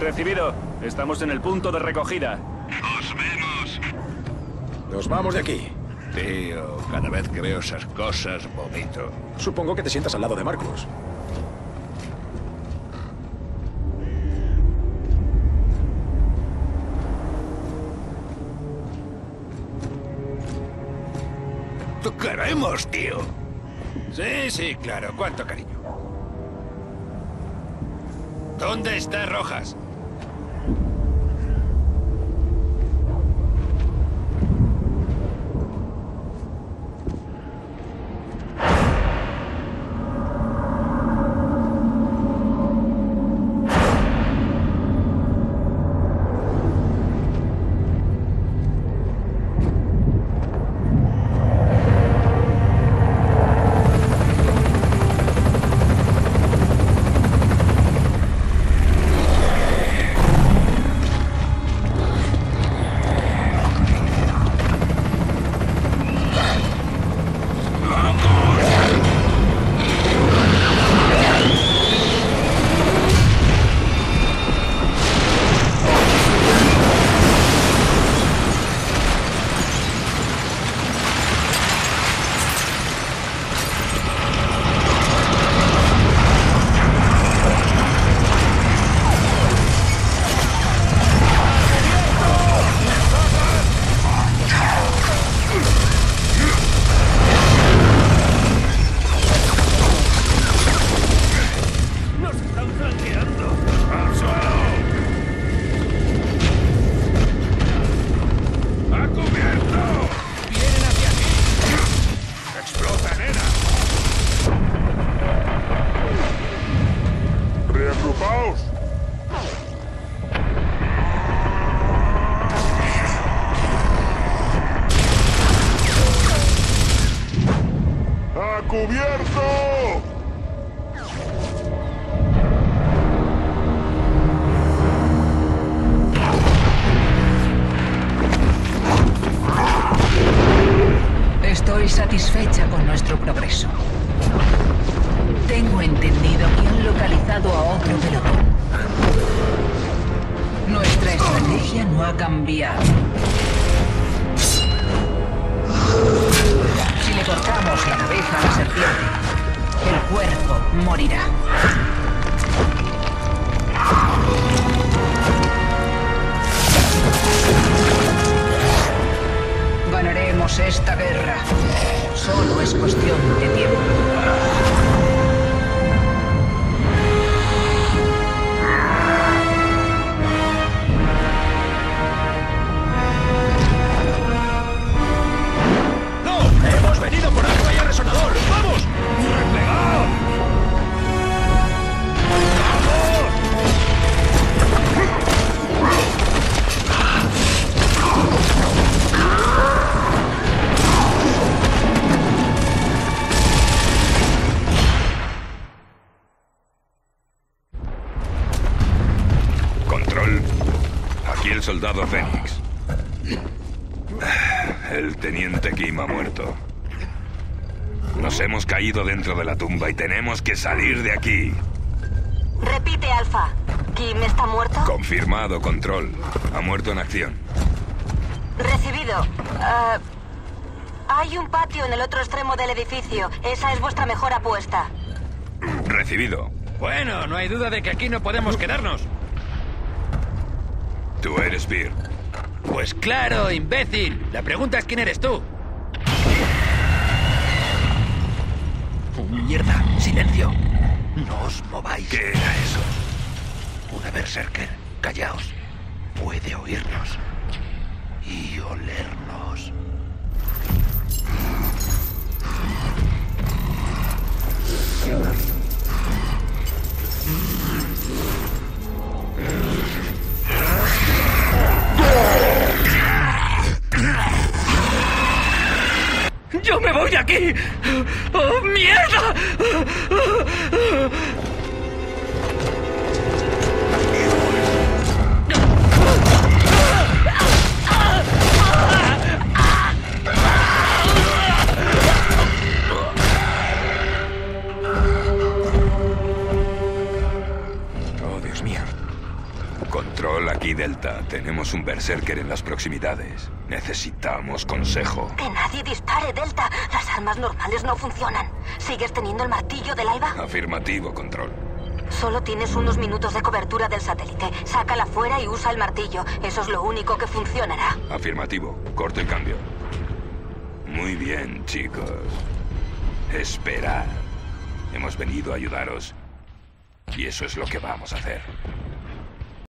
Recibido. Estamos en el punto de recogida. ¡Os vemos! Nos vamos de aquí. Tío, cada vez que veo esas cosas, vomito. Supongo que te sientas al lado de Marcos. ¡Te queremos, tío! Sí, sí, claro. ¿Cuánto cariño? ¿Dónde está Rojas? Cubierto! Estoy satisfecha con nuestro progreso. Tengo entendido que han localizado a otro pelotón. Nuestra estrategia no ha cambiado. Le cortamos la cabeza a la serpiente, el cuerpo morirá. Ganaremos esta guerra. Solo es cuestión de el soldado Fénix. El teniente Kim ha muerto. Nos hemos caído dentro de la tumba y tenemos que salir de aquí. Repite, Alfa. ¿Kim está muerto? Confirmado, Control. Ha muerto en acción. Recibido. Ah, hay un patio en el otro extremo del edificio. Esa es vuestra mejor apuesta. Recibido. Bueno, no hay duda de que aquí no podemos quedarnos. Tú eres Beer. Pues claro, imbécil. La pregunta es quién eres tú. Mierda, silencio. No os mováis. ¿Qué era eso? Una berserker. Callaos. Puede oírnos. Y olernos. ¡Yo me voy de aquí! ¡Oh, mierda! Tenemos un Berserker en las proximidades. Necesitamos consejo. Que nadie dispare, Delta. Las armas normales no funcionan. ¿Sigues teniendo el martillo del alba? Afirmativo, Control. Solo tienes unos minutos de cobertura del satélite. Sácala fuera y usa el martillo. Eso es lo único que funcionará. Afirmativo. Corto y cambio. Muy bien, chicos. Esperad. Hemos venido a ayudaros. Y eso es lo que vamos a hacer.